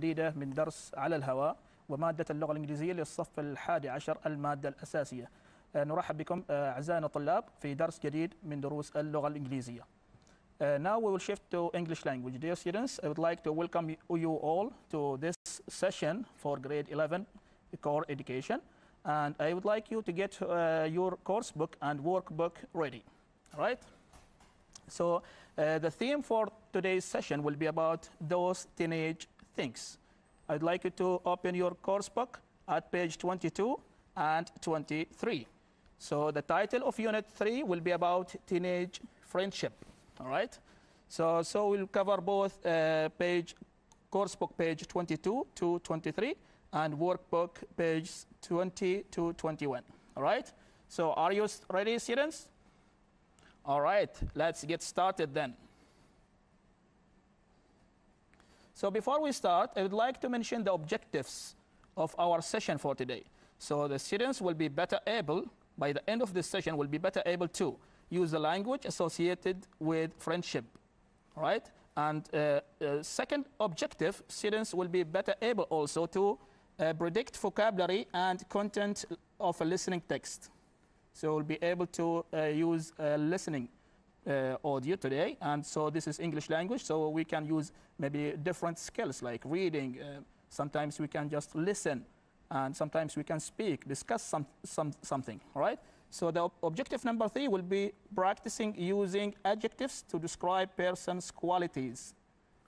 جديدة من درس على الهواء ومادة اللغة الإنجليزية للصف الحادي عشر المادة الأساسية آه، نرحب بكم آه، أعزائنا الطلاب في درس جديد من دروس اللغة الإنجليزية Uh, now we will shift to English language. Dear students, I would like to welcome you all to this session for grade 11 core education. And I would like you to get uh, your course book and workbook ready. All right? So uh, the theme for today's session will be about those teenage things. I'd like you to open your course book at page 22 and 23. So the title of unit 3 will be about teenage friendship. All right? So, so we'll cover both uh, page course book page 22 to 23 and workbook page 20 to 21. All right? So are you ready, students? All right, let's get started then. So before we start, I would like to mention the objectives of our session for today. So the students will be better able, by the end of this session, will be better able to use the language associated with friendship, right? And uh, uh, second objective, students will be better able also to uh, predict vocabulary and content of a listening text. So we'll be able to uh, use uh, listening uh, audio today. And so this is English language. So we can use maybe different skills like reading. Uh, sometimes we can just listen, and sometimes we can speak, discuss some, some, something. All right. So the ob- objective number three will be practicing using adjectives to describe person's qualities.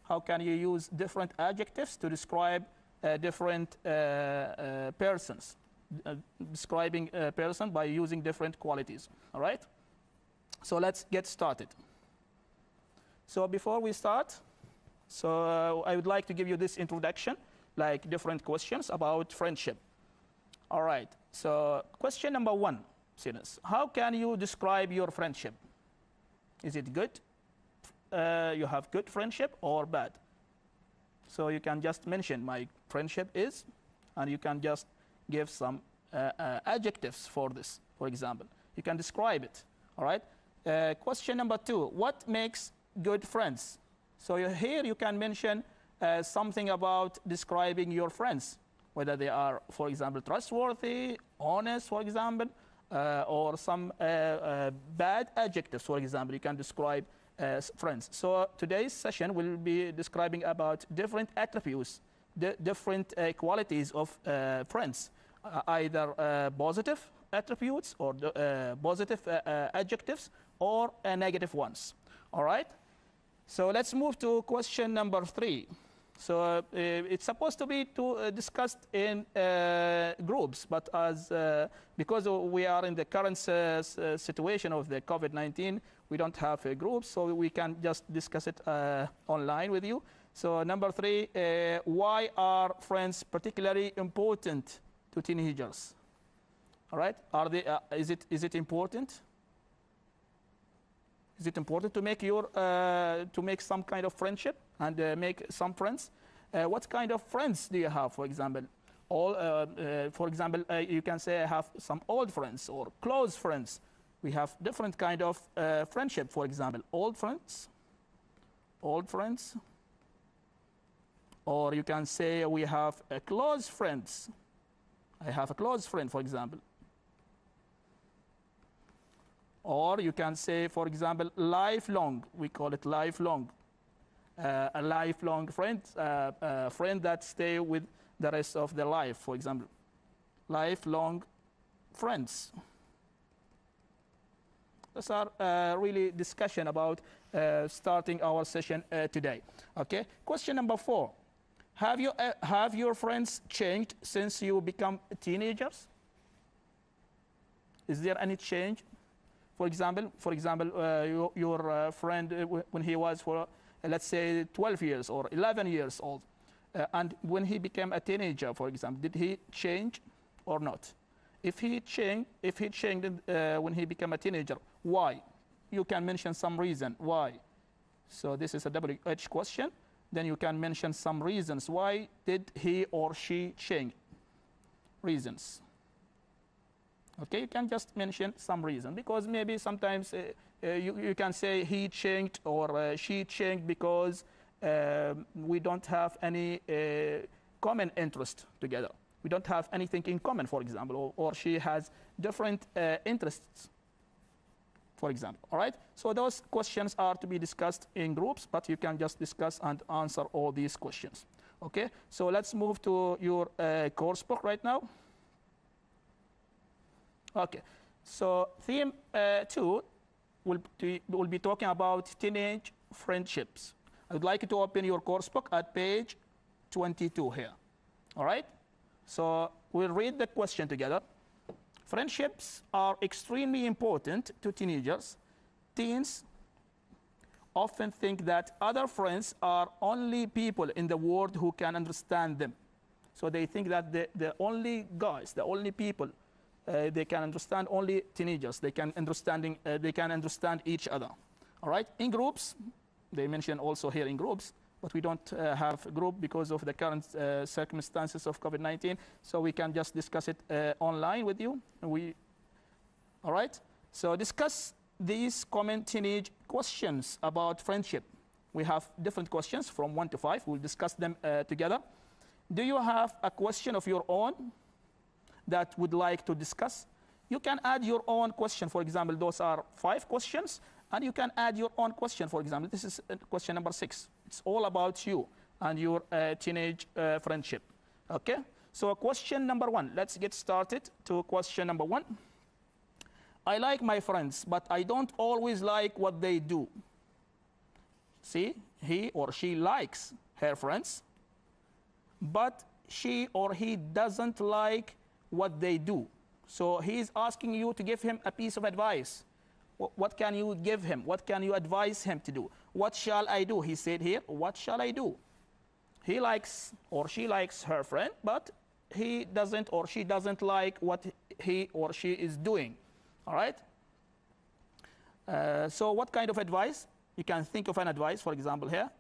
How can you use different adjectives to describe uh, different uh, uh, persons? Uh, describing a person by using different qualities. All right. So let's get started. So before we start, so uh, I would like to give you this introduction, like different questions about friendship. All right. So question number one, students, how can you describe your friendship? Is it good? Uh, you have good friendship or bad? So you can just mention my friendship is, and you can just give some uh, uh, adjectives for this, for example. You can describe it. All right. Uh, question number two What makes good friends? So here you can mention uh, something about describing your friends, whether they are, for example, trustworthy, honest, for example, uh, or some uh, uh, bad adjectives, for example. You can describe friends. So today's session will be describing about different attributes, di- different qualities of friends, either positive attributes or positive adjectives or uh, negative ones. All right. So let's move to question number three. So uh, it's supposed to be to, uh, discussed in uh, groups, but as uh, because we are in the current uh, situation of the COVID-19, we don't have a group, so we can just discuss it online with you. So number three, why are friends particularly important to teenagers? All right, are they? Is it is it important? Is it important to make your uh, to make some kind of friendship and uh, make some friends? Uh, what kind of friends do you have, for example? All, uh, uh, for example, uh, you can say I have some old friends or close friends. We have different kind of friendship. For example, old friends, old friends, or you can say we have a close friends. I have a close friend, for example. Or you can say, for example, lifelong. We call it lifelong. Uh, a lifelong friend, uh, a friend that stay with the rest of their life, for example. Lifelong friends. Those are uh, really discussion about uh, starting our session uh, today. Okay. Question number four: Have you uh, have your friends changed since you become teenagers? Is there any change? For example, for example, uh, your, your uh, friend uh, when he was for let's say 12 years or 11 years old, and when he became a teenager, for example, did he change or not? If he changed, if he changed when he became a teenager, why? You can mention some reason why. So this is a WH question. Then you can mention some reasons why did he or she change. Reasons. Okay, you can just mention some reason because maybe sometimes uh, uh, you, you can say he changed or uh, she changed because uh, we don't have any uh, common interest together. We don't have anything in common, for example, or, or she has different uh, interests, for example. All right? So those questions are to be discussed in groups, but you can just discuss and answer all these questions. Okay? So let's move to your uh, course book right now. Okay. So theme uh, two will be, will be talking about teenage friendships. I would like you to open your course book at page 22 here. All right? So we'll read the question together. Friendships are extremely important to teenagers. Teens often think that other friends are only people in the world who can understand them. So they think that the, the only guys, the only people uh, they can understand only teenagers. They can understanding uh, they can understand each other. All right. In groups, they mention also here in groups, but we don't uh, have group because of the current uh, circumstances of COVID-19. So we can just discuss it uh, online with you. We, all right. So discuss these common teenage questions about friendship. We have different questions from one to five. We'll discuss them uh, together. Do you have a question of your own that would like to discuss? You can add your own question. For example, those are five questions, and you can add your own question. For example, this is uh, question number six. It's all about you and your uh, teenage uh, friendship. Okay? So question number one. Let's get started to question number one. I like my friends, but I don't always like what they do. See, he or she likes her friends, but she or he doesn't like what they do. So he's asking you to give him a piece of advice. What can you give him? What can you advise him to do? What shall I do? He said here, What shall I do? He likes or she likes her friend, but he doesn't or she doesn't like what he or she is doing. All right? Uh, so, what kind of advice? You can think of an advice, for example, here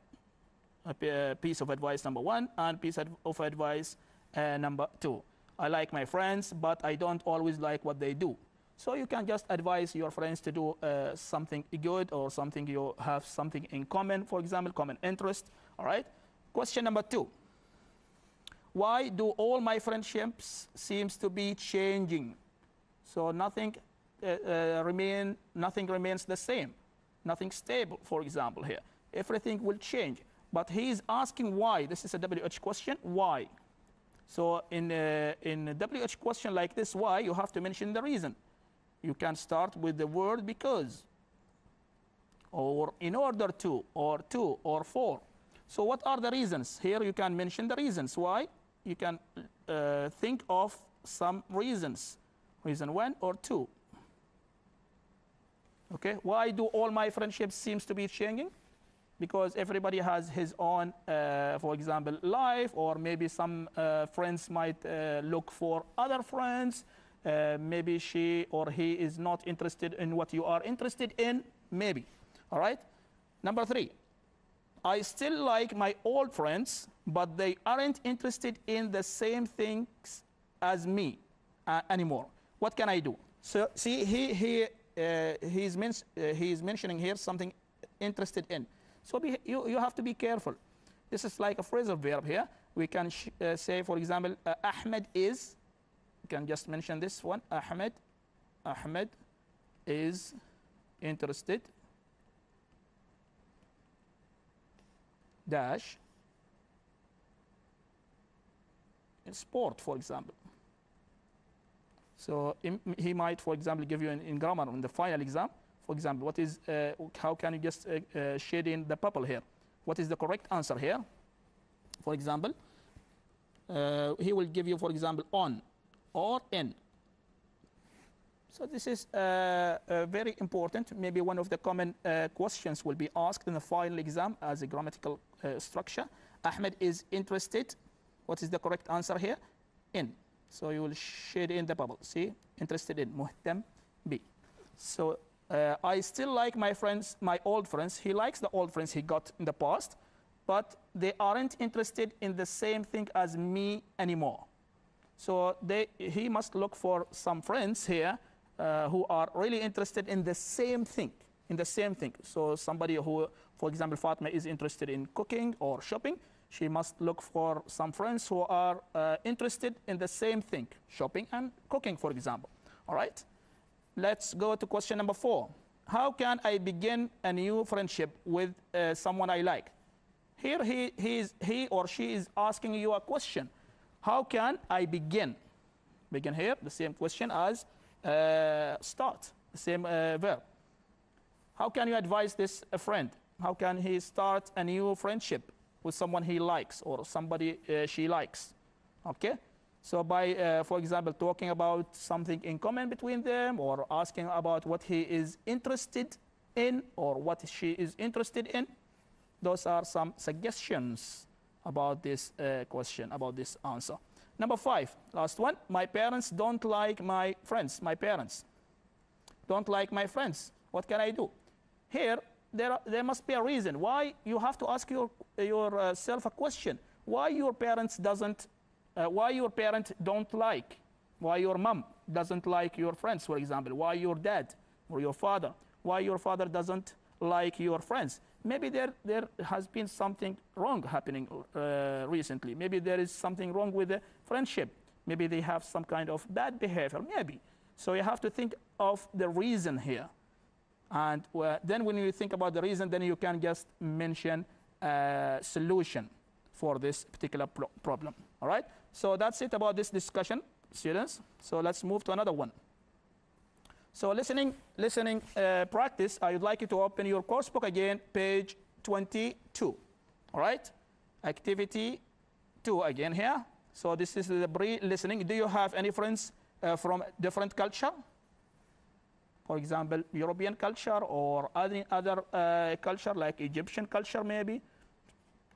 a piece of advice number one and piece of advice uh, number two. I like my friends, but I don't always like what they do. So you can just advise your friends to do uh, something good or something you have something in common, for example, common interest. All right. Question number two. Why do all my friendships seems to be changing? So nothing uh, uh, remain, nothing remains the same, nothing stable. For example, here, everything will change. But he is asking why. This is a WH question. Why? So in uh, in a WH question like this, why, you have to mention the reason. You can start with the word because, or in order to, or to, or for. So what are the reasons? Here you can mention the reasons. Why? You can uh, think of some reasons. Reason one or two. Okay, why do all my friendships seems to be changing? Because everybody has his own, uh, for example, life, or maybe some uh, friends might uh, look for other friends. Uh, maybe she or he is not interested in what you are interested in, maybe. All right? Number three, I still like my old friends, but they aren't interested in the same things as me uh, anymore. What can I do? So, see, he, he, uh, he's, men- he's mentioning here something interested in. So be, you, you have to be careful. This is like a phrasal verb here. We can uh, say, for example, uh, Ahmed is, you can just mention this one, Ahmed, Ahmed is interested, dash, in sport, for example. So he might, for example, give you in, in grammar in the final exam, for example, what is, uh, how can you just uh, uh, shade in the purple here? What is the correct answer here? For example, uh, he will give you, for example, on or in. So this is uh, very important. Maybe one of the common questions will be asked in the final exam as a grammatical structure. Ahmed is interested. What is the correct answer here? In. So you will shade in the bubble. See, interested in. Muhtam B. So uh, I still like my friends, my old friends. He likes the old friends he got in the past, but they aren't interested in the same thing as me anymore. So they, he must look for some friends here uh, who are really interested in the same thing, in the same thing. So somebody who, For example, Fatma is interested in cooking or shopping. She must look for some friends who are uh, interested in the same thing, shopping and cooking, for example. All right? Let's go to question number four. How can I begin a new friendship with uh, someone I like? Here he, he, is, he or she is asking you a question. How can I begin? Begin here, the same question as uh, start, the same uh, verb. How can you advise this friend? How can he start a new friendship with someone he likes or somebody uh, she likes? Okay? So by, uh, for example, talking about something in common between them or asking about what he is interested in or what she is interested in, those are some suggestions about this uh, question, about this answer. Number five, last one. My parents don't like my friends. My parents don't like my friends. What can I do? Here, there, are, there must be a reason why you have to ask your, yourself a question. Why your parents doesn't, uh, why your parent don't like, why your mom doesn't like your friends, for example. Why your dad or your father, why your father doesn't like your friends maybe there, there has been something wrong happening uh, recently. Maybe there is something wrong with the friendship. Maybe they have some kind of bad behavior, maybe. So you have to think of the reason here. And uh, then when you think about the reason, then you can just mention a solution for this particular pro problem. All right? So that's it about this discussion, students. So let's move to another one. So listening, listening uh, practice, I would like you to open your course book again, page 22. All right? Activity 2 again here. So this is the pre-listening. Do you have any friends uh, from different culture? For example, European culture or any other uh, culture like Egyptian culture maybe?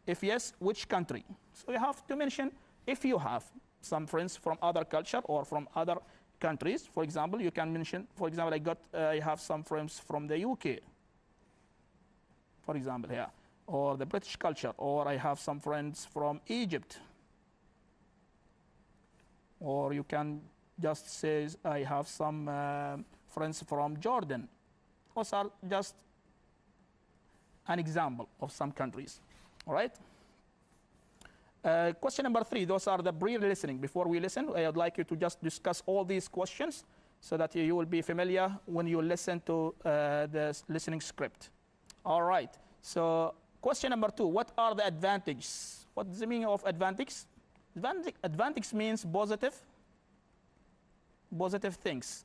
If yes, which country? So you have to mention if you have some friends from other culture or from other countries. For example, you can mention, for example, I got, uh, I have some friends from the UK, for example, here, or the British culture, or I have some friends from Egypt. Or you can just say, I have some uh, friends from Jordan. Those are just an example of some countries, all right? Uh, question number three, those are the pre-listening. Before we listen, I would like you to just discuss all these questions so that you will be familiar when you listen to uh, the listening script. All right, so question number two, what are the advantages? What is the meaning of advantage? Advantage, advantage means positive, positive things.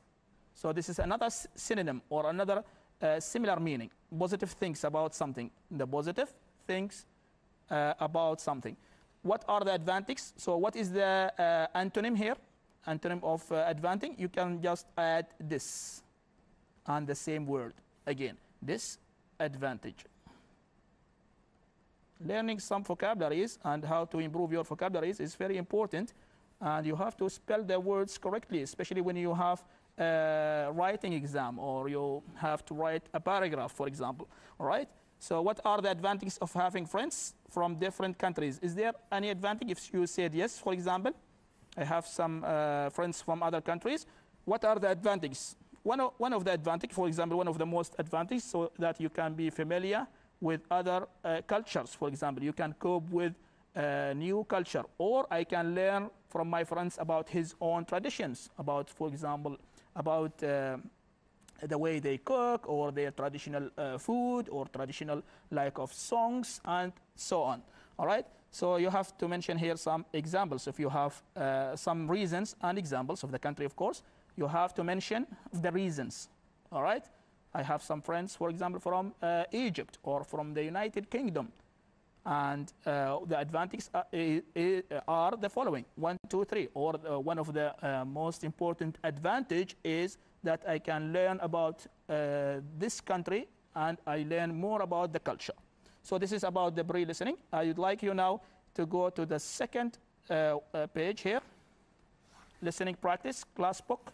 So this is another synonym or another uh, similar meaning. Positive things about something. The positive things uh, about something what are the advantages? So what is the uh, antonym here? Antonym of uh, advantage? You can just add this and the same word again. This advantage. Learning some vocabularies and how to improve your vocabularies is very important. And you have to spell the words correctly, especially when you have a writing exam or you have to write a paragraph, for example. All right? So what are the advantages of having friends from different countries? Is there any advantage if you said yes, for example? I have some uh, friends from other countries. What are the advantages? One of, one of the advantages, for example, one of the most advantages, so that you can be familiar with other uh, cultures, for example. You can cope with a new culture. Or I can learn from my friends about his own traditions, about, for example, about uh, the way they cook or their traditional uh, food or traditional like of songs and so on. All right. So you have to mention here some examples. If you have uh, some reasons and examples of the country, of course, you have to mention the reasons. All right. I have some friends, for example, from uh, Egypt or from the United Kingdom. And uh, the advantages are, are, the following one, two, three. Or uh, one of the uh, most important advantage is that I can learn about uh, this country and I learn more about the culture. So this is about the pre-listening. I would like you now to go to the second uh, uh, page here. Listening practice, class book,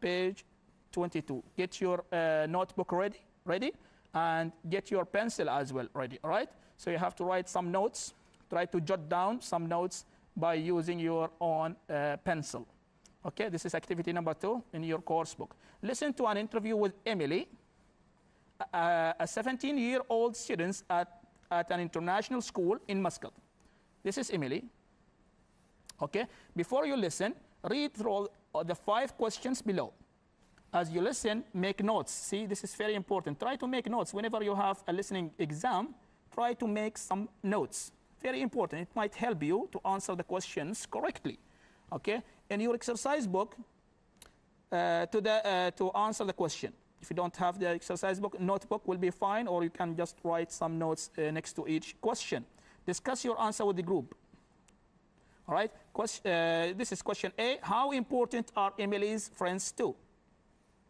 page 22. Get your uh, notebook ready, ready, and get your pencil as well ready, all right? So you have to write some notes. Try to jot down some notes by using your own uh, pencil. Okay, this is activity number two in your course book. Listen to an interview with Emily a, a 17 year old student at, at an international school in Muscat. This is Emily. Okay, before you listen, read through the five questions below. As you listen, make notes. See, this is very important. Try to make notes. Whenever you have a listening exam, try to make some notes. Very important. It might help you to answer the questions correctly. Okay, in your exercise book, uh, to, the, uh, to answer the question. If you don't have the exercise book, notebook will be fine, or you can just write some notes uh, next to each question. Discuss your answer with the group. All right, Quest- uh, this is question A. How important are Emily's friends too?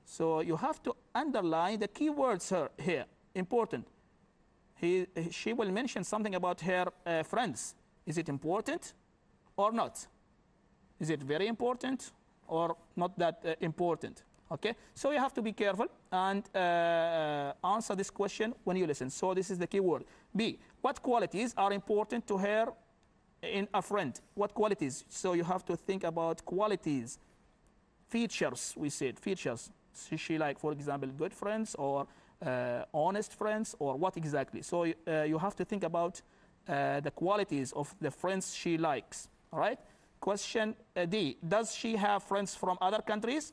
So you have to underline the keywords here. here. Important. He, she will mention something about her uh, friends. Is it important or not? Is it very important or not that uh, important? Okay, so you have to be careful and uh, uh, answer this question when you listen. So this is the key word. B. What qualities are important to her in a friend? What qualities? So you have to think about qualities, features. We said features. Is she like, for example, good friends or uh, honest friends or what exactly? So uh, you have to think about uh, the qualities of the friends she likes. All right. Question uh, D. Does she have friends from other countries?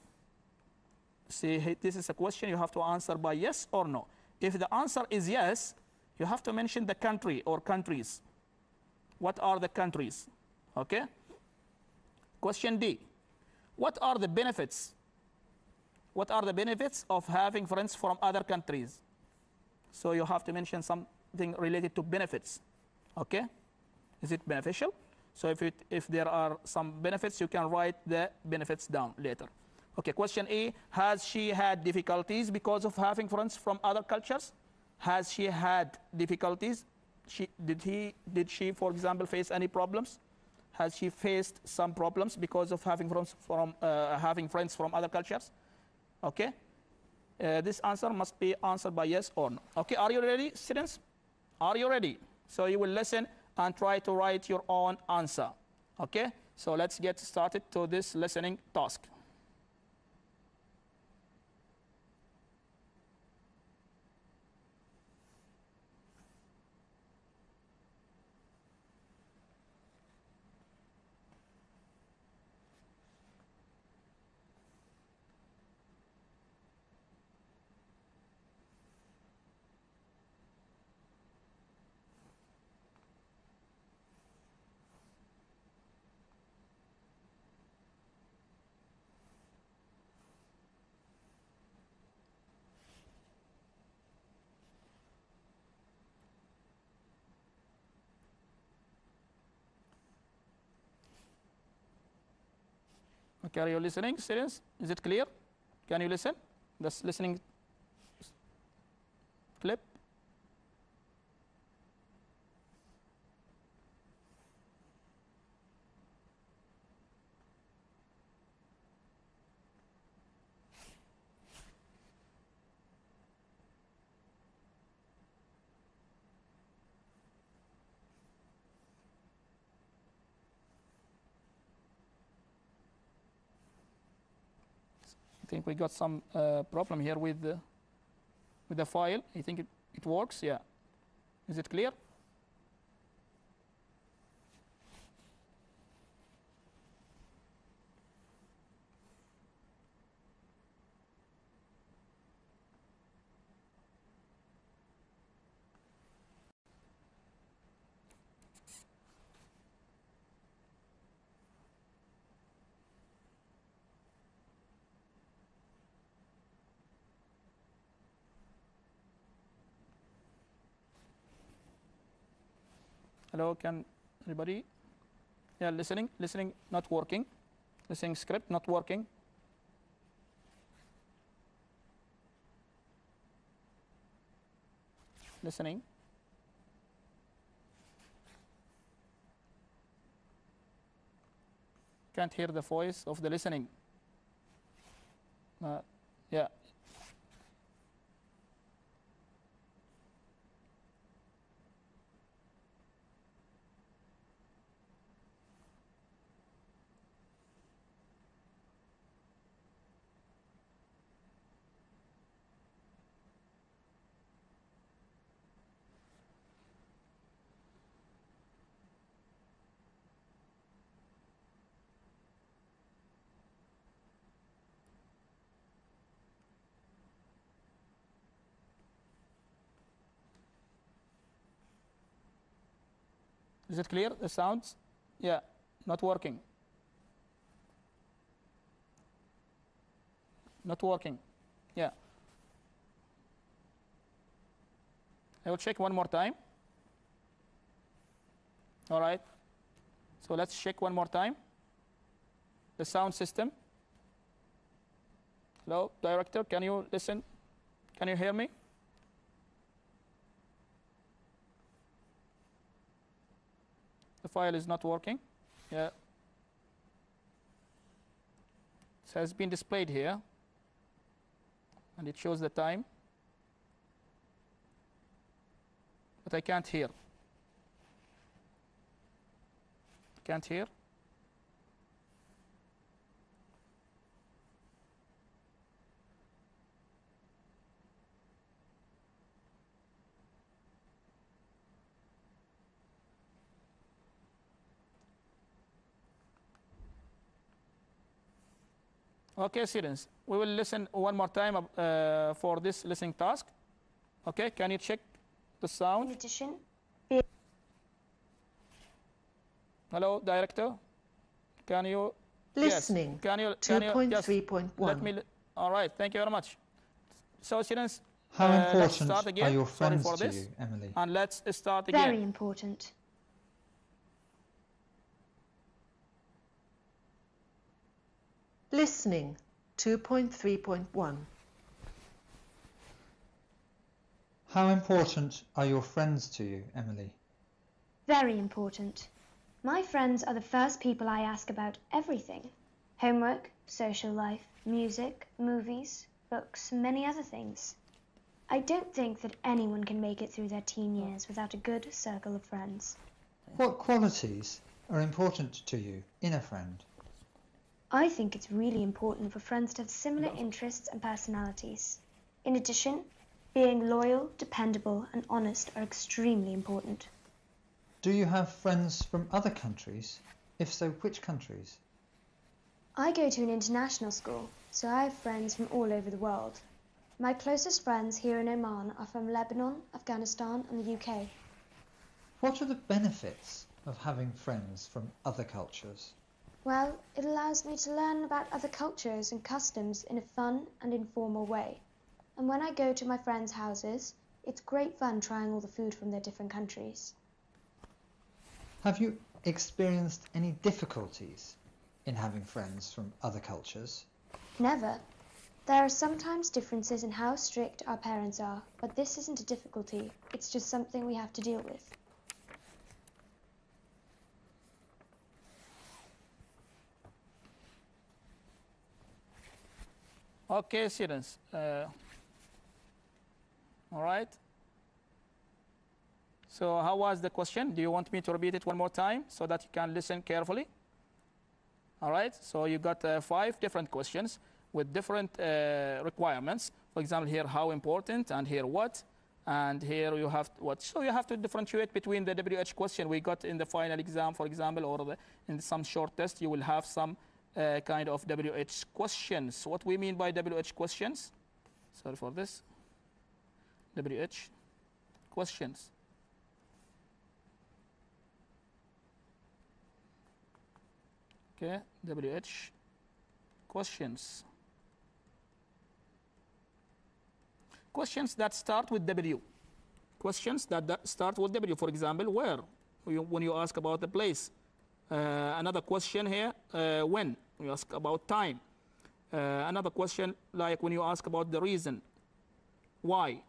See, this is a question you have to answer by yes or no. If the answer is yes, you have to mention the country or countries. What are the countries? Okay? Question D. What are the benefits? What are the benefits of having friends from other countries? So you have to mention something related to benefits. Okay? Is it beneficial? So if, it, if there are some benefits, you can write the benefits down later. Okay, question A, has she had difficulties because of having friends from other cultures? Has she had difficulties? She, did, he, did she, for example, face any problems? Has she faced some problems because of having friends from, uh, having friends from other cultures? Okay? Uh, this answer must be answered by yes or no. Okay, are you ready, students? Are you ready? So you will listen and try to write your own answer. Okay? So let's get started to this listening task. Okay, are you listening, students? Is it clear? Can you listen? This listening clip? Think we got some uh, problem here with the, with the file. I think it, it works. Yeah. Is it clear? Hello, can anybody? Yeah, listening, listening, not working. Listening script, not working. Listening. Can't hear the voice of the listening. Uh, yeah. Is it clear? The sounds? Yeah, not working. Not working. Yeah. I will check one more time. All right. So let's check one more time. The sound system. Hello, director, can you listen? Can you hear me? The file is not working. Yeah. It has been displayed here. And it shows the time. But I can't hear. Can't hear. Okay, students, we will listen one more time uh, for this listening task. Okay, can you check the sound? addition, Hello, director. Can you? yes, Listening. Can you? Can you just let 2.3.1. me? li- All right. Thank you very much. So, students, How uh, let's important start are again. your Sorry friends for to this. you, Emily? and let's start again. very important. Listening. 2.3.1. How important are your friends to you, Emily? Very important. My friends are the first people I ask about everything homework, social life, music, movies, books, many other things. I don't think that anyone can make it through their teen years without a good circle of friends. What qualities are important to you in a friend? I think it's really important for friends to have similar interests and personalities. In addition, being loyal, dependable, and honest are extremely important. Do you have friends from other countries? If so, which countries? I go to an international school, so I have friends from all over the world. My closest friends here in Oman are from Lebanon, Afghanistan, and the UK. What are the benefits of having friends from other cultures? Well, it allows me to learn about other cultures and customs in a fun and informal way. And when I go to my friends' houses, it's great fun trying all the food from their different countries. Have you experienced any difficulties in having friends from other cultures? Never. There are sometimes differences in how strict our parents are, but this isn't a difficulty, it's just something we have to deal with. Okay, students. Uh, all right. So, how was the question? Do you want me to repeat it one more time so that you can listen carefully? All right. So, you got uh, five different questions with different uh, requirements. For example, here how important, and here what, and here you have what. So, you have to differentiate between the WH question we got in the final exam, for example, or the, in some short test. You will have some uh, kind of WH questions. What we mean by WH questions? Sorry for this. WH questions. Okay, WH questions. Questions that start with W. Questions that, that start with W. For example, where? When you ask about the place. Uh, another question here, uh, when? You ask about time. Uh, another question like when you ask about the reason. Why?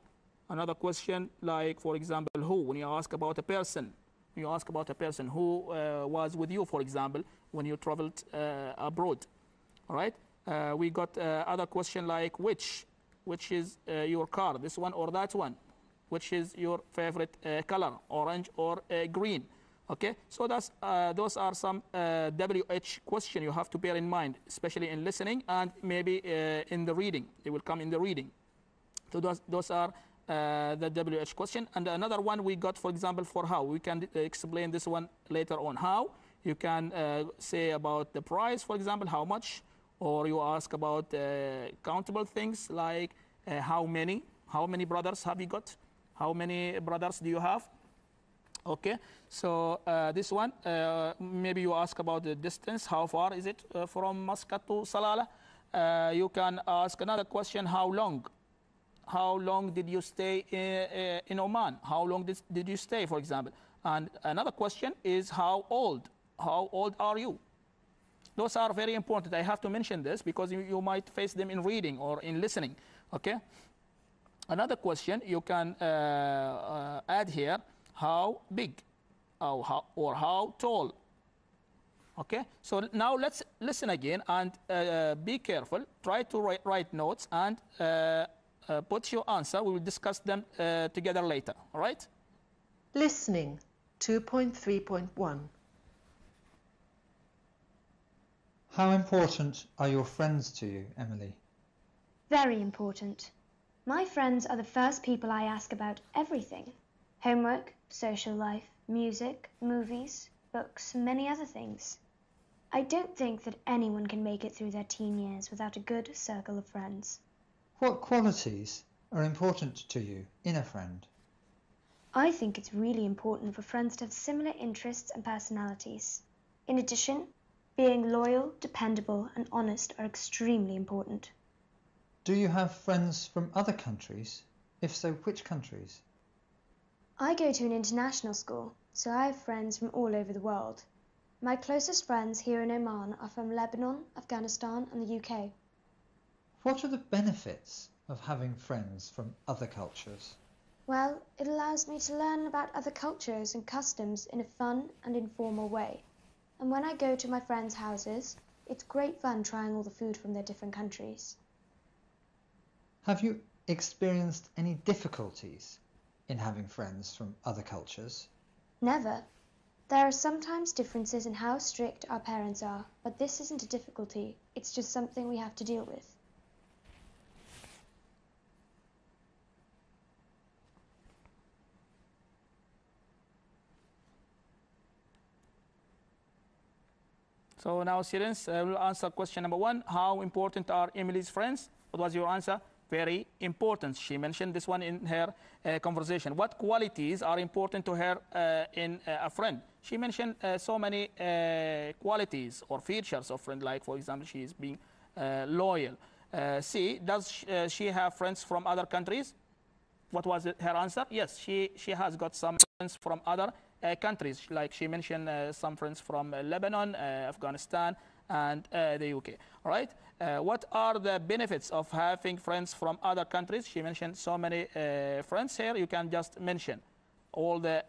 Another question like, for example, who? When you ask about a person. You ask about a person who uh, was with you, for example, when you traveled uh, abroad. All right? Uh, we got uh, other question like which? Which is uh, your car, this one or that one? Which is your favorite color, orange or green? Okay, so that's, uh, those are some uh, WH question you have to bear in mind, especially in listening and maybe uh, in the reading. It will come in the reading. So those, those are uh, the WH question. And another one we got, for example, for how. We can uh, explain this one later on. How you can uh, say about the price, for example, how much, or you ask about countable things like how many, how many brothers have you got, how many brothers do you have, Okay, so uh, this one, uh, maybe you ask about the distance. How far is it uh, from Muscat to Salalah? Uh, you can ask another question. How long? How long did you stay in, in Oman? How long did, did you stay, for example? And another question is how old? How old are you? Those are very important. I have to mention this because you, you might face them in reading or in listening. Okay. Another question you can uh, uh, add here: How big, or how, or how tall? Okay. So now let's listen again and uh, be careful. Try to write, write notes and uh, uh, put your answer. We will discuss them uh, together later. All right. Listening 2.3.1 How important are your friends to you, Emily? Very important. My friends are the first people I ask about everything homework, social life, music, movies, books, many other things. I don't think that anyone can make it through their teen years without a good circle of friends. What qualities are important to you in a friend? I think it's really important for friends to have similar interests and personalities. In addition, being loyal, dependable, and honest are extremely important. Do you have friends from other countries? If so, which countries? I go to an international school, so I have friends from all over the world. My closest friends here in Oman are from Lebanon, Afghanistan, and the UK. What are the benefits of having friends from other cultures? Well, it allows me to learn about other cultures and customs in a fun and informal way. And when I go to my friends' houses, it's great fun trying all the food from their different countries. Have you experienced any difficulties in having friends from other cultures? Never. There are sometimes differences in how strict our parents are, but this isn't a difficulty, it's just something we have to deal with. So now, students, I will answer question number one. How important are Emily's friends? What was your answer? Very important. She mentioned this one in her uh, conversation. What qualities are important to her uh, in uh, a friend? She mentioned uh, so many uh, qualities or features of friend, like, for example, she is being uh, loyal. C, does sh she have friends from other countries? What was it, her answer? Yes, she, she has got some friends from other countries, like she mentioned some friends from Lebanon, Afghanistan, and the UK. All right. What are the benefits of having friends from other countries? She mentioned so many friends here. You can just mention all the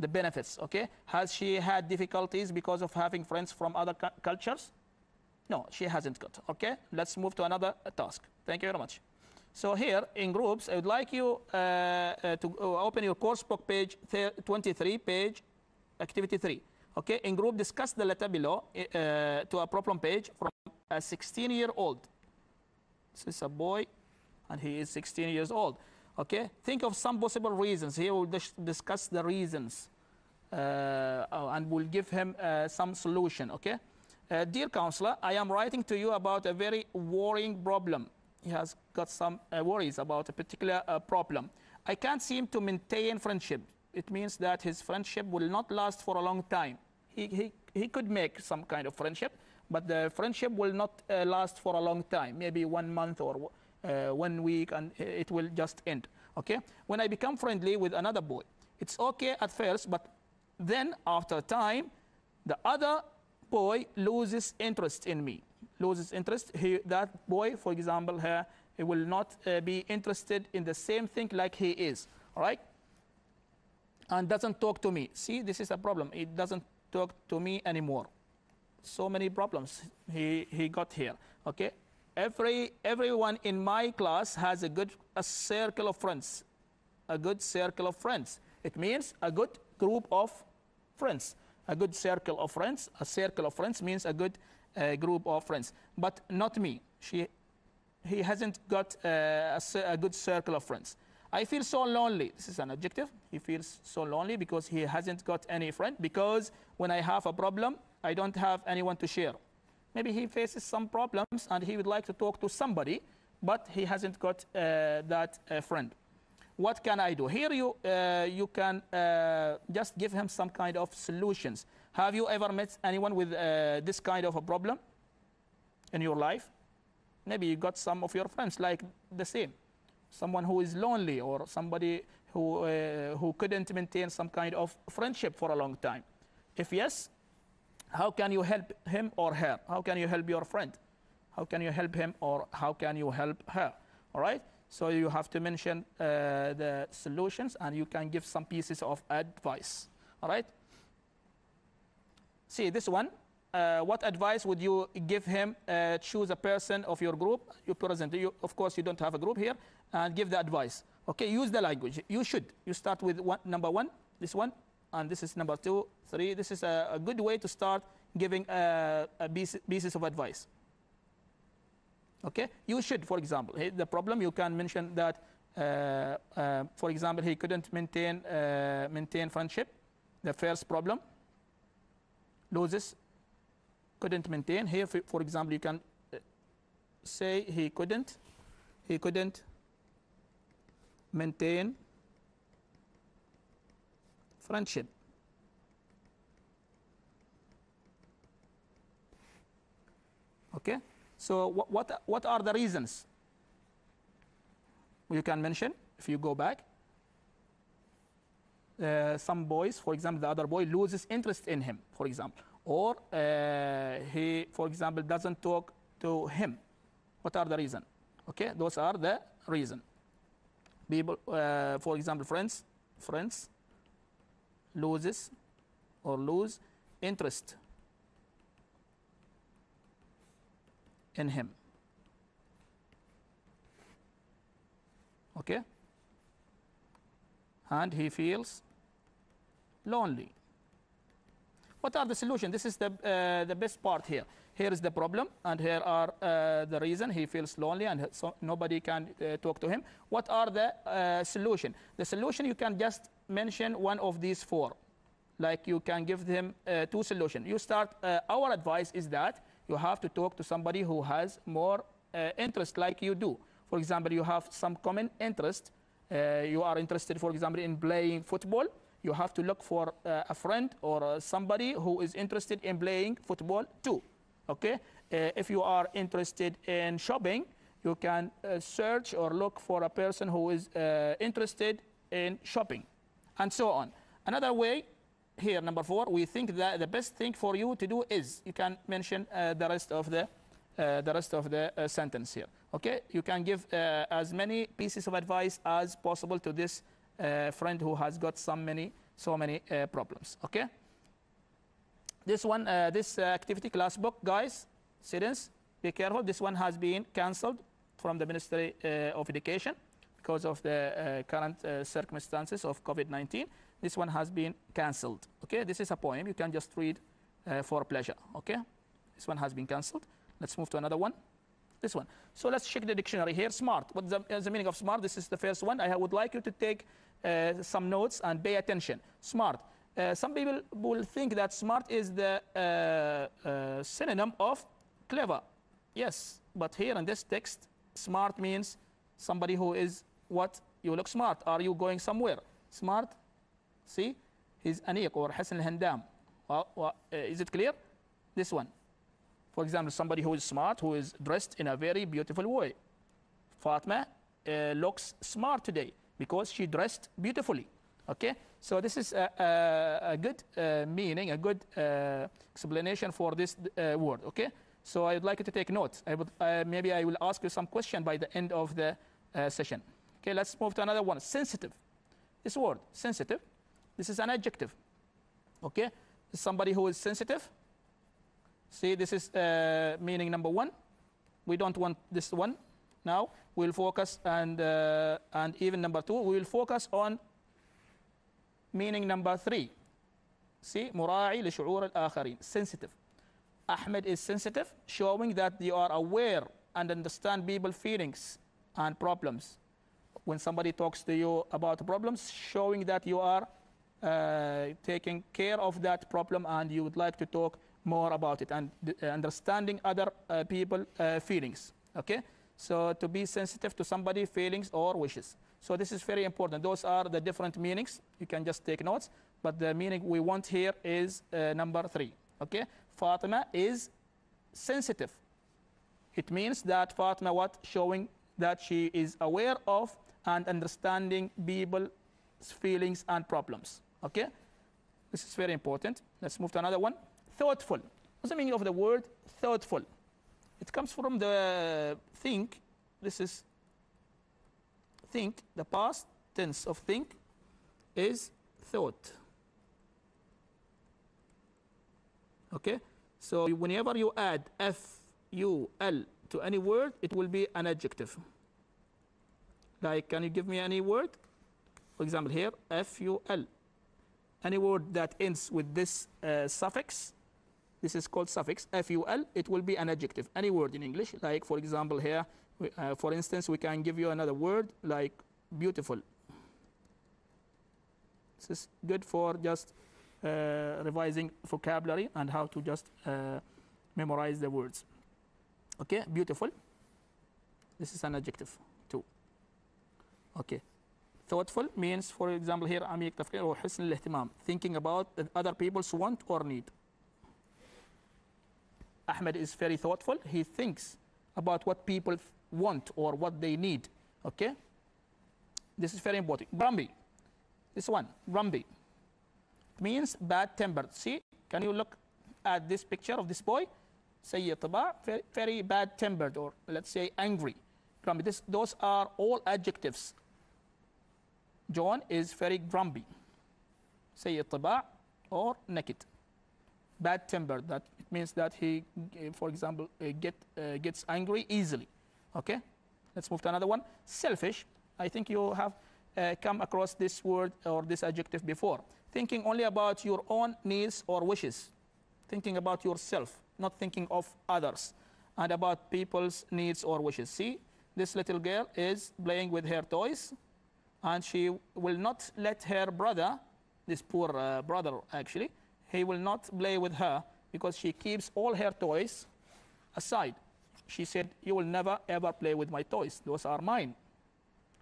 the benefits. Okay. Has she had difficulties because of having friends from other cu cultures? No, she hasn't got. Okay. Let's move to another task. Thank you very much. So here in groups, I would like you uh, uh, to uh, open your course book page 23, page activity 3. Okay, in group, discuss the letter below uh, to a problem page from a 16-year-old. This is a boy, and he is 16 years old. Okay, think of some possible reasons. Here we'll dis discuss the reasons, uh, and we'll give him uh, some solution. Okay, dear counselor, I am writing to you about a very worrying problem he has got some worries about a particular problem. I can't seem to maintain friendship. It means that his friendship will not last for a long time. He, he, he could make some kind of friendship, but the friendship will not uh, last for a long time, maybe one month or uh, one week, and it will just end. Okay? When I become friendly with another boy, it's okay at first, but then after time, the other boy loses interest in me loses interest, he, that boy, for example, here, he will not uh, be interested in the same thing like he is, all right? And doesn't talk to me. See, this is a problem. It doesn't talk to me anymore. So many problems he, he got here, okay? Every, everyone in my class has a good a circle of friends, a good circle of friends. It means a good group of friends. A good circle of friends, a circle of friends means a good a group of friends, but not me. She, he hasn't got uh, a, a, good circle of friends. I feel so lonely. This is an adjective. He feels so lonely because he hasn't got any friend. Because when I have a problem, I don't have anyone to share. Maybe he faces some problems and he would like to talk to somebody, but he hasn't got uh, that uh, friend. what can I do? Here you, uh, you can uh, just give him some kind of solutions. Have you ever met anyone with uh, this kind of a problem in your life? Maybe you got some of your friends like the same. Someone who is lonely or somebody who, uh, who couldn't maintain some kind of friendship for a long time. If yes, how can you help him or her? How can you help your friend? How can you help him or how can you help her? All right? So you have to mention uh, the solutions and you can give some pieces of advice. All right? See this one. Uh, what advice would you give him? Uh, choose a person of your group. You present. You, of course, you don't have a group here, and give the advice. Okay, use the language. You should. You start with one, number one, this one, and this is number two, three. This is a, a good way to start giving uh, a, a pieces of advice. Okay, you should, for example, he- the problem you can mention that, uh, uh, for example, he couldn't maintain uh, maintain friendship. The first problem loses, couldn't maintain. Here, for, example, you can uh, say he couldn't, he couldn't maintain friendship. Okay, so what, what, what are the reasons? You can mention if you go back. Uh, some boys, for example, the other boy loses interest in him, for example, or uh, he, for example, doesn't talk to him. What are the reason? Okay, those are the reason. People, uh, for example, friends, friends loses or lose interest in him. Okay? And he feels lonely. What are the solutions? This is the, uh, the best part here. Here is the problem, and here are uh, the reason he feels lonely and so nobody can uh, talk to him. What are the uh, solution? The solution you can just mention one of these four. Like you can give them uh, two solutions. You start. Uh, our advice is that you have to talk to somebody who has more uh, interest, like you do. For example, you have some common interest. You are interested, for example, in playing football you have to look for uh, a friend or uh, somebody who is interested in playing football too. Okay? Uh, if you are interested in shopping, you can uh, search or look for a person who is uh, interested in shopping, and so on. Another way, here, number four, we think that the best thing for you to do is you can mention uh, the rest of the the rest of the sentence here. Okay, you can give as many pieces of advice as possible to this uh, friend who has got so many so many uh, problems. Okay. This one, uh, this uh, activity class book, guys, students, be careful. This one has been cancelled from the Ministry uh, of Education because of the uh, current circumstances of COVID-19. This one has been cancelled. Okay, this is a poem. You can just read for pleasure. Okay, this one has been cancelled. Let's move to another one. This one. So let's check the dictionary here. Smart. What's the, is the meaning of smart? This is the first one. I would like you to take uh, some notes and pay attention. Smart. Uh, some people will think that smart is the uh, uh, synonym of clever. Yes, but here in this text, smart means somebody who is what? You look smart. Are you going somewhere? Smart. See? He's Aniq or Hassan al-Handam. Uh, is it clear? This one. For example, somebody who is smart, who is dressed in a very beautiful way. Fatma uh, looks smart today because she dressed beautifully. Okay, so this is a, a, a good uh, meaning, a good uh, explanation for this uh, word. Okay, so I would like you to take notes. I would, uh, maybe I will ask you some question by the end of the uh, session. Okay, let's move to another one. Sensitive. This word, sensitive. This is an adjective. Okay, somebody who is sensitive. See, this is uh, meaning number one. We don't want this one now. We'll focus and uh, and even number two. We will focus on meaning number three. See, مراعي لشعور الآخرين. Sensitive. Ahmed is sensitive, showing that you are aware and understand people's feelings and problems. When somebody talks to you about problems, showing that you are uh, taking care of that problem and you would like to talk more about it and uh, understanding other uh, people uh, feelings okay So to be sensitive to somebody' feelings or wishes. So this is very important. Those are the different meanings. You can just take notes. But the meaning we want here is uh, number three. Okay? Fatima is sensitive. It means that Fatima what? Showing that she is aware of and understanding people's feelings and problems. Okay? This is very important. Let's move to another one. Thoughtful. What's the meaning of the word thoughtful? It comes from the think. This is think. The past tense of think is thought. Okay? So whenever you add F, U, L to any word, it will be an adjective. Like, can you give me any word? For example, here, F, U, L. Any word that ends with this uh, suffix, this is called suffix, F-U-L. It will be an adjective, any word in English. Like, for example, here, uh, for instance, we can give you another word like beautiful. This is good for just uh, revising vocabulary and how to just uh, memorize the words. Okay, beautiful. This is an adjective too. Okay. Thoughtful means, for example, here, thinking about other people's want or need. Ahmed is very thoughtful. He thinks about what people want or what they need. Okay? This is very important. Grumpy. This one, grumpy, means bad tempered. See, can you look at this picture of this boy? Say very, very bad tempered, or let's say angry. Grumpy. This, those are all adjectives. John is very grumpy. Say or naked. Bad temper. That it means that he, uh, for example, uh, get uh, gets angry easily. Okay. Let's move to another one. Selfish. I think you have come across this word or this adjective before. Thinking only about your own needs or wishes. Thinking about yourself, not thinking of others and about people's needs or wishes. See, this little girl is playing with her toys and she will not let her brother, this poor uh, brother actually, he will not play with her because she keeps all her toys aside. She said, You will never ever play with my toys. Those are mine.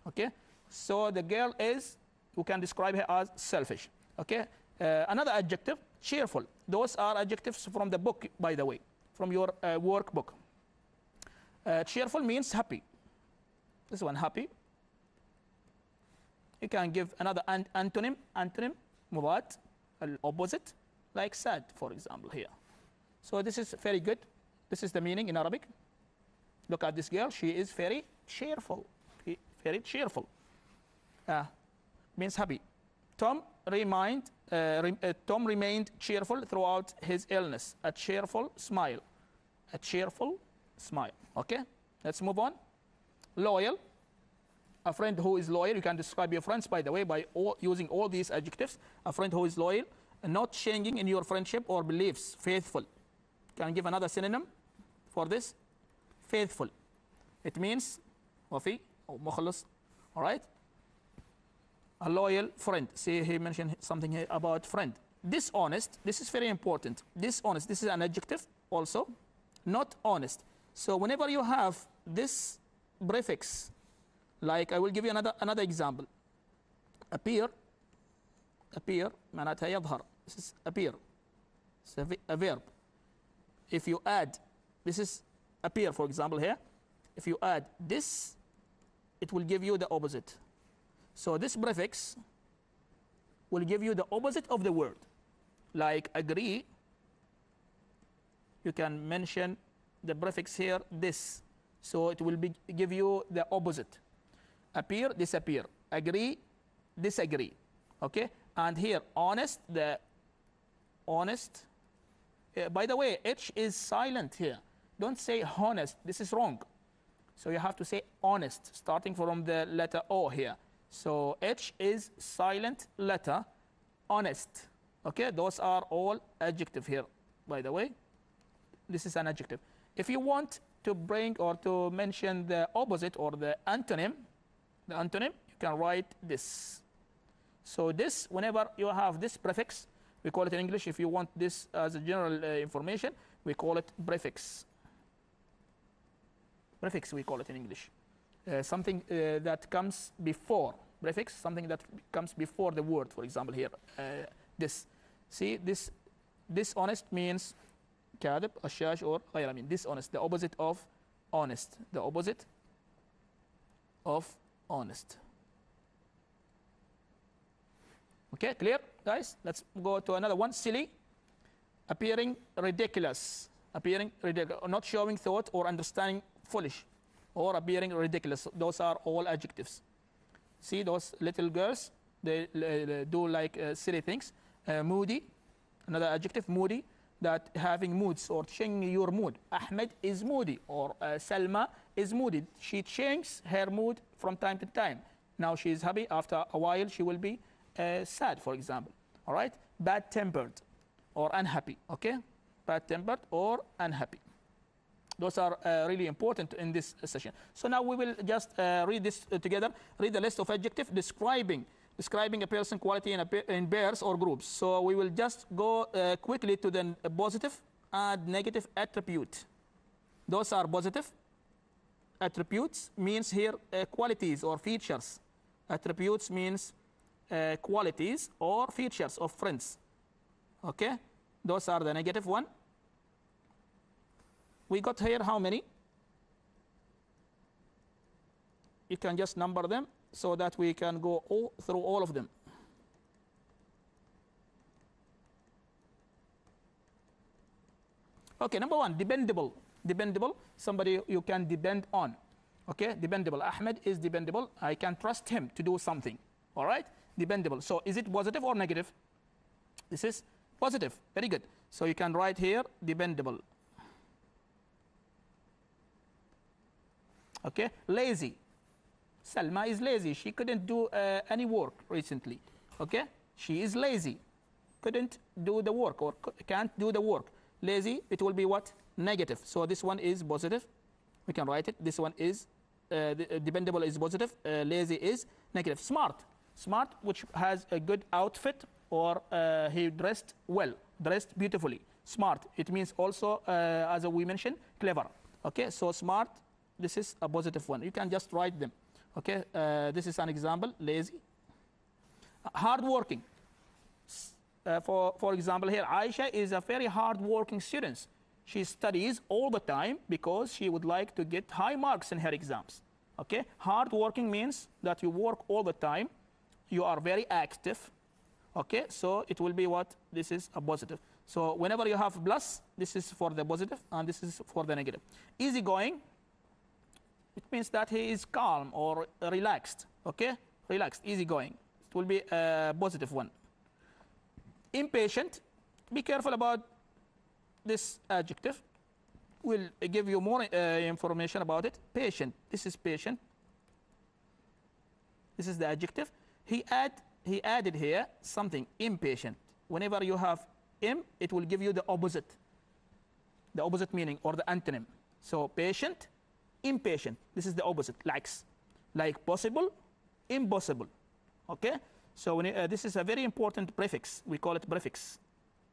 Okay? So the girl is, you can describe her as selfish. Okay? Uh, another adjective, cheerful. Those are adjectives from the book, by the way, from your uh, workbook. Uh, cheerful means happy. This one, happy. You can give another an antonym, antonym, murad, opposite like sad, for example, here. So this is very good. This is the meaning in Arabic. Look at this girl. She is very cheerful. Very cheerful. Uh, means happy. Tom remind, uh, re- uh, Tom remained cheerful throughout his illness. A cheerful smile. A cheerful smile. Okay, let's move on. Loyal. A friend who is loyal. You can describe your friends, by the way, by all, using all these adjectives. A friend who is loyal, not changing in your friendship or beliefs, faithful. Can I give another synonym for this? Faithful. It means wafi or mukhlas, all right? A loyal friend. See, he mentioned something here about friend. Dishonest, this is very important. Dishonest, this is an adjective also. Not honest. So whenever you have this prefix, like I will give you another, another example. Appear Appear معناتها يظهر. This is appear. It's a, vi- a verb. If you add, this is appear, for example, here. If you add this, it will give you the opposite. So this prefix will give you the opposite of the word. Like agree, you can mention the prefix here, this. So it will be, give you the opposite. Appear, disappear. Agree, disagree. Okay? And here, honest, the honest. Uh, by the way, H is silent here. Don't say honest. This is wrong. So you have to say honest, starting from the letter O here. So H is silent letter, honest. Okay, those are all adjective here, by the way. This is an adjective. If you want to bring or to mention the opposite or the antonym, the antonym, you can write this. So this, whenever you have this prefix, we call it in English, if you want this as a general uh, information, we call it prefix. Prefix, we call it in English. Uh, something uh, that comes before. Prefix, something that comes before the word, for example, here. Uh, this. See, this dishonest means كاذب, الشاش, or غير أمين. Dishonest, the opposite of honest. The opposite of honest. Okay, clear, guys? Let's go to another one. Silly, appearing ridiculous, appearing ridiculous, not showing thought or understanding foolish, or appearing ridiculous. Those are all adjectives. See those little girls? They, they do like uh, silly things. Uh, moody, another adjective, moody, that having moods or changing your mood. Ahmed is moody, or uh, Salma is moody. She changes her mood from time to time. Now she is happy. After a while, she will be uh, sad, for example. All right? Bad tempered or unhappy. Okay? Bad tempered or unhappy. Those are uh, really important in this session. So now we will just uh, read this uh, together. Read the list of adjectives describing describing a person quality in, a, in pairs or groups. So we will just go uh, quickly to the uh, positive and negative attribute. Those are positive attributes means here qualities or features. Attributes means uh, qualities or features of friends. Okay, those are the negative one. We got here how many? You can just number them so that we can go all, through all of them. Okay, number one, dependable. Dependable, somebody you can depend on. Okay, dependable. Ahmed is dependable. I can trust him to do something. All right, dependable. So is it positive or negative? This is positive. Very good. So you can write here dependable. Okay, lazy. Salma is lazy. She couldn't do uh, any work recently. Okay, she is lazy. Couldn't do the work or can't do the work. Lazy, it will be what? Negative. So this one is positive. We can write it. This one is uh, uh, dependable is positive. Uh, lazy is negative. Smart. Smart, which has a good outfit or uh, he dressed well, dressed beautifully. Smart. It means also, uh, as we mentioned, clever. Okay, so smart. This is a positive one. You can just write them. Okay, uh, this is an example. Lazy. Hardworking. Uh, for, for example, here, Aisha is a very hard-working student. She studies all the time because she would like to get high marks in her exams. Okay, hard-working means that you work all the time, you are very active. Okay, so it will be what? This is a positive. So whenever you have plus, this is for the positive and this is for the negative. Easygoing, it means that he is calm or relaxed. Okay, relaxed, easygoing. It will be a positive one impatient, be careful about this adjective. We'll give you more uh, information about it. Patient, this is patient. This is the adjective. He add he added here something impatient. Whenever you have im, it will give you the opposite, the opposite meaning or the antonym. So patient, impatient. This is the opposite. Likes, like possible, impossible. Okay. So when, uh, this is a very important prefix. We call it prefix.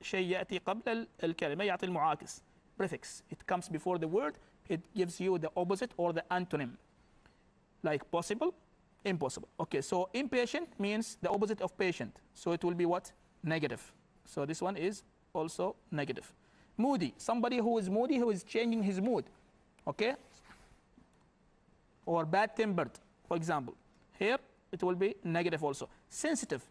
شيء يأتي قبل الكلمة يعطي المعاكس. Prefix. It comes before the word. It gives you the opposite or the antonym. Like possible, impossible. Okay, so impatient means the opposite of patient. So it will be what? Negative. So this one is also negative. Moody. Somebody who is moody, who is changing his mood. Okay? Or bad tempered, for example. Here, it will be negative also. Sensitive.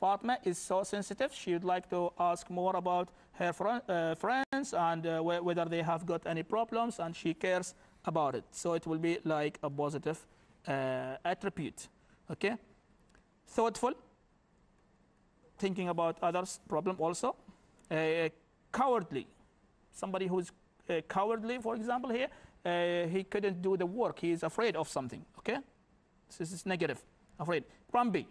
Fatma is so sensitive. She would like to ask more about her fr- uh, friends and uh, wh- whether they have got any problems, and she cares about it. So it will be like a positive uh, attribute. Okay. Thoughtful. Thinking about others' problem also. Uh, cowardly. Somebody who's uh, cowardly, for example, here, uh, he couldn't do the work. He is afraid of something. Okay. This is negative. Afraid. Grumpy.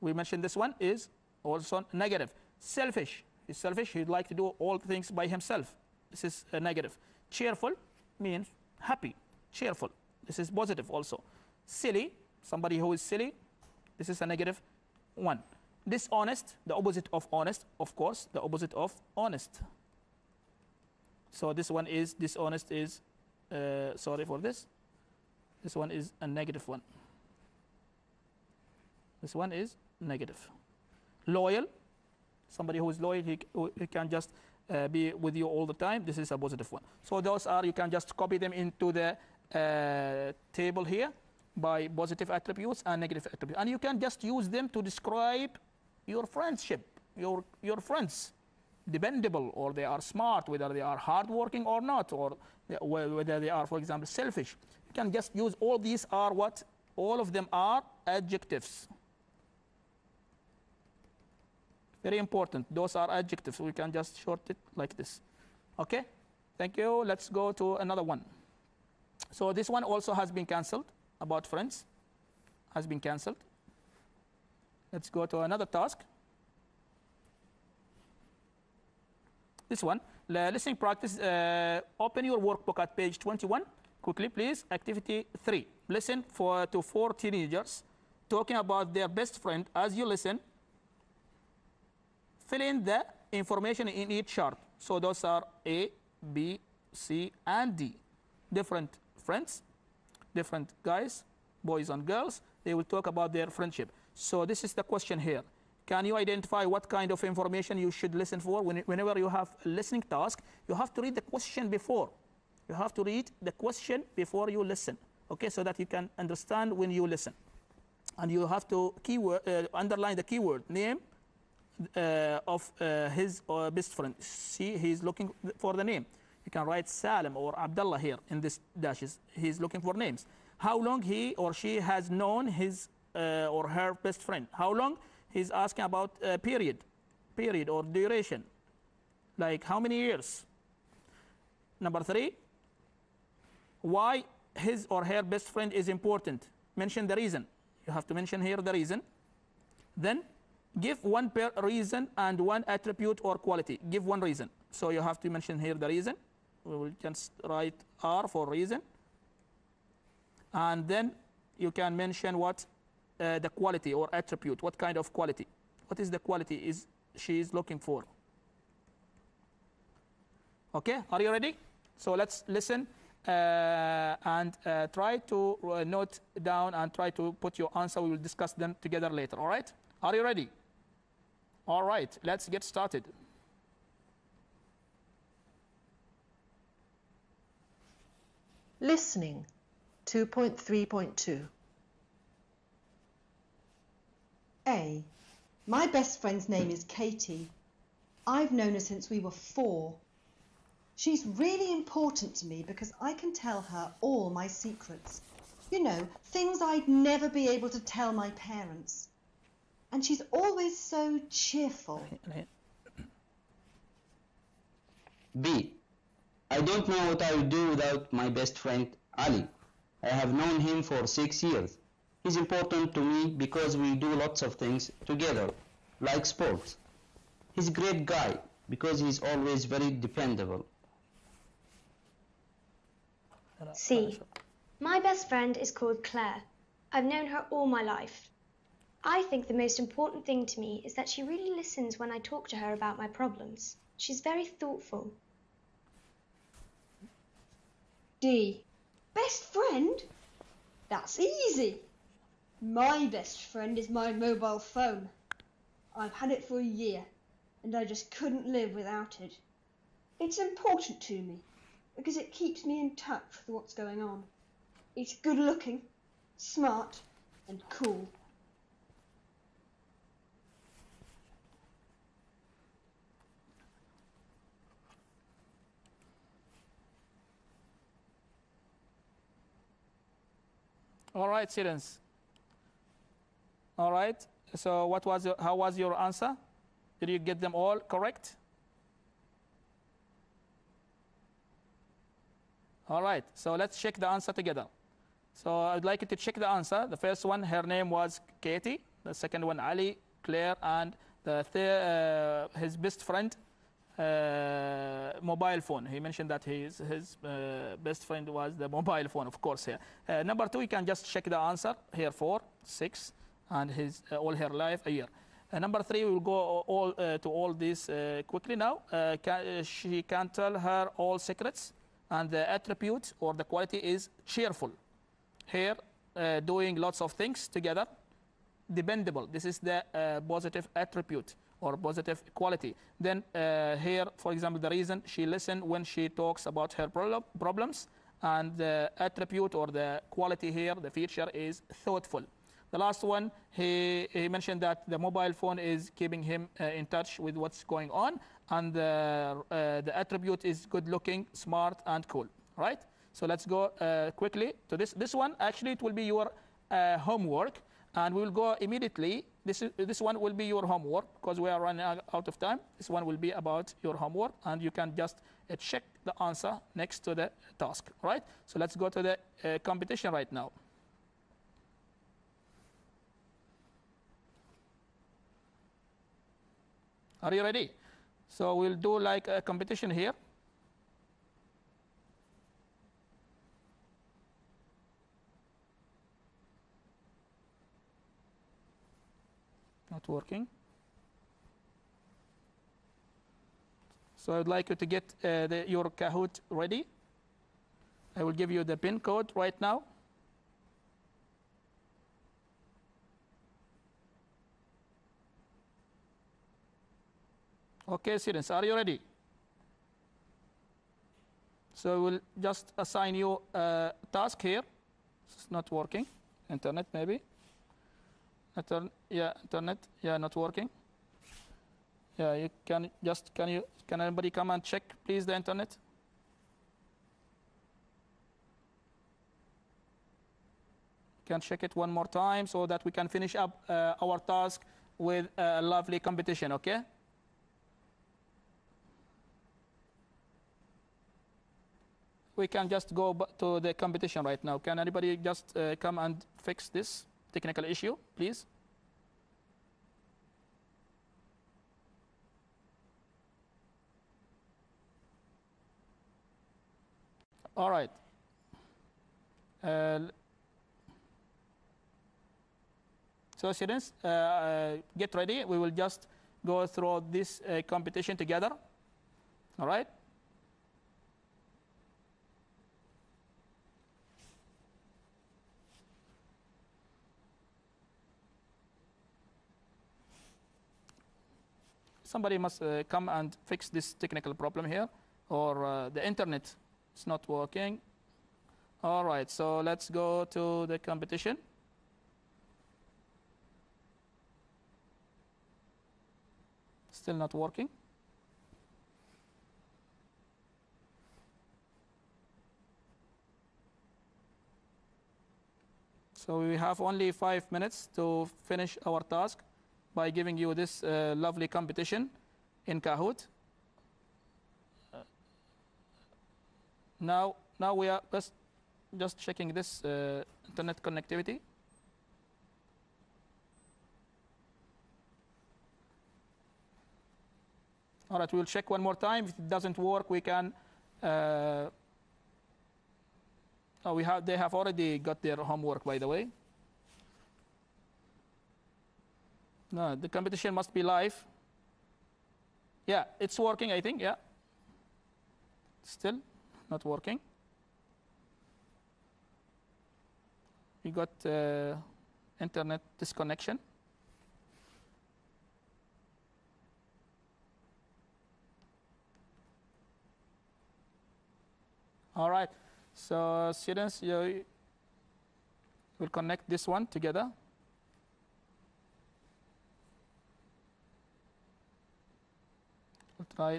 We mentioned this one is also negative. Selfish. He's selfish. He'd like to do all things by himself. This is a negative. Cheerful means happy. Cheerful. This is positive also. Silly. Somebody who is silly. This is a negative one. Dishonest. The opposite of honest. Of course, the opposite of honest. So this one is dishonest is uh, sorry for this. This one is a negative one. This one is negative. Loyal, somebody who is loyal, he, he can just uh, be with you all the time. This is a positive one. So those are, you can just copy them into the uh, table here by positive attributes and negative attributes. And you can just use them to describe your friendship, your, your friends dependable or they are smart, whether they are hardworking or not, or whether they are, for example, selfish. You can just use all these are what? All of them are adjectives. Very important. Those are adjectives. We can just short it like this. Okay? Thank you. Let's go to another one. So this one also has been cancelled about friends. Has been cancelled. Let's go to another task. This one, listening practice. Uh, open your workbook at page 21. Quickly, please. Activity 3. Listen for, to four teenagers talking about their best friend. As you listen, fill in the information in each chart. So those are A, B, C, and D. Different friends, different guys, boys and girls. They will talk about their friendship. So this is the question here. Can you identify what kind of information you should listen for? When, whenever you have a listening task, you have to read the question before. You have to read the question before you listen, okay, so that you can understand when you listen. And you have to keyword, uh, underline the keyword name uh, of uh, his best friend. See, he's looking for the name. You can write Salim or Abdullah here in this dashes. He's looking for names. How long he or she has known his uh, or her best friend. How long? He's asking about uh, period, period or duration. Like how many years? Number three, why his or her best friend is important. Mention the reason. You have to mention here the reason. Then give one reason and one attribute or quality. Give one reason. So you have to mention here the reason. We will just write R for reason. And then you can mention what uh, the quality or attribute. What kind of quality? What is the quality is she is looking for? Okay, are you ready? So let's listen uh, and uh, try to uh, note down and try to put your answer. We will discuss them together later. All right? Are you ready? All right, let's get started. Listening 2.3.2 A. My best friend's name is Katie. I've known her since we were four. She's really important to me because I can tell her all my secrets. You know, things I'd never be able to tell my parents. And she's always so cheerful. B. I don't know what I would do without my best friend Ali. I have known him for six years. He's important to me because we do lots of things together, like sports. He's a great guy because he's always very dependable. C. My best friend is called Claire. I've known her all my life. I think the most important thing to me is that she really listens when I talk to her about my problems. She's very thoughtful. D. Best friend? That's easy. My best friend is my mobile phone. I've had it for a year and I just couldn't live without it. It's important to me because it keeps me in touch with what's going on. It's good looking, smart, and cool. All right, students. All right. So, what was your, how was your answer? Did you get them all correct? All right. So let's check the answer together. So I'd like you to check the answer. The first one, her name was Katie. The second one, Ali, Claire, and the uh, his best friend, mobile phone. He mentioned that his his uh, best friend was the mobile phone, of course. Here, uh, number two, you can just check the answer here. Four, six, and his uh, all her life a year. Uh, number three, we will go all uh, to all this uh, quickly now. Uh, can, uh, she can tell her all secrets and the attribute or the quality is cheerful. Here, uh, doing lots of things together, dependable. This is the uh, positive attribute or positive quality. Then uh, here, for example, the reason she listened when she talks about her prob- problems, and the attribute or the quality here, the feature is thoughtful. The last one, he, he mentioned that the mobile phone is keeping him uh, in touch with what's going on, and the, uh, the attribute is good looking, smart, and cool. Right? So let's go uh, quickly to this. This one, actually, it will be your uh, homework, and we will go immediately. This, is, this one will be your homework because we are running out of time. This one will be about your homework, and you can just uh, check the answer next to the task. Right? So let's go to the uh, competition right now. Are you ready? So we'll do like a competition here. Not working. So I'd like you to get uh, the, your Kahoot ready. I will give you the pin code right now. Okay, students, are you ready? So we'll just assign you a task here. It's not working. Internet, maybe. Inter- yeah, internet. Yeah, not working. Yeah, you can just can you can anybody come and check, please, the internet? Can check it one more time so that we can finish up uh, our task with a lovely competition. Okay. we can just go to the competition right now. Can anybody just uh, come and fix this technical issue, please? All right. Uh, so students, uh, uh, get ready. We will just go through this uh, competition together. All right. somebody must uh, come and fix this technical problem here or uh, the internet is not working. All right so let's go to the competition. Still not working. So we have only five minutes to finish our task by giving you this uh, lovely competition in Kahoot. Now, now we are just, just checking this uh, internet connectivity. All right, we'll check one more time. If it doesn't work, we can. Uh, oh, we have. They have already got their homework, by the way. No, the competition must be live. Yeah, it's working, I think. Yeah. Still not working. We got uh, internet disconnection. All right. So students, you will connect this one together.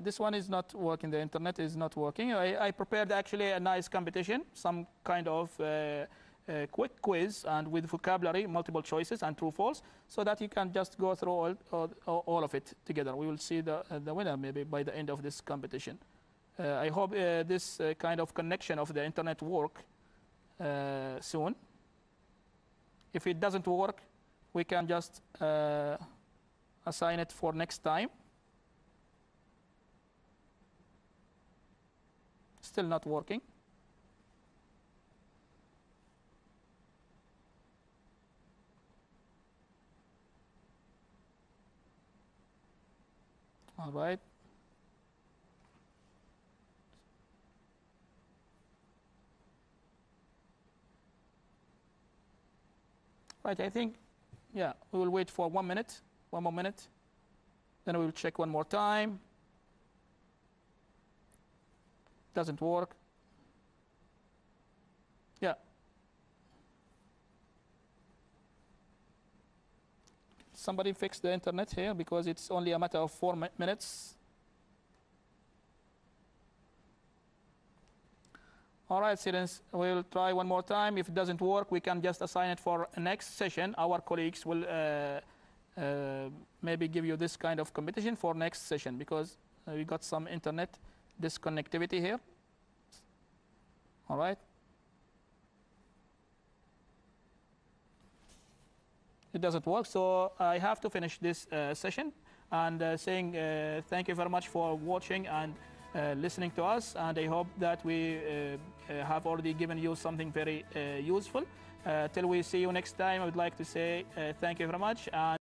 This one is not working. The internet is not working. I, I prepared actually a nice competition, some kind of uh, uh, quick quiz and with vocabulary, multiple choices and true false, so that you can just go through all, all, all of it together. We will see the, uh, the winner maybe by the end of this competition. Uh, I hope uh, this uh, kind of connection of the internet work soon. If it doesn't work, we can just assign it for next time. still not working. All right. Right, I think, yeah, we will wait for one minute, one more minute. Then we will check one more time. Doesn't work. Yeah. Somebody fix the internet here because it's only a matter of four mi- minutes. All right, students, we'll try one more time. If it doesn't work, we can just assign it for next session. Our colleagues will uh, uh, maybe give you this kind of competition for next session because uh, we got some internet disconnectivity here. All right. It doesn't work, so I have to finish this uh, session and uh, saying uh, thank you very much for watching and uh, listening to us. And I hope that we uh, uh, have already given you something very useful. Till we see you next time, I would like to say thank you very much.